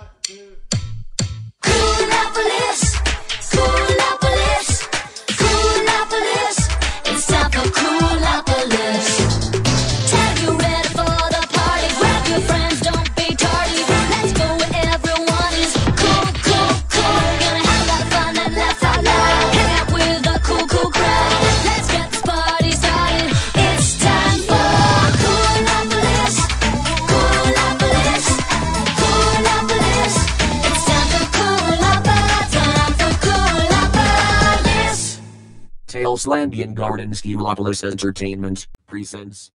Coolopolis, Taleslandian Gardens Heliopolis Entertainment presents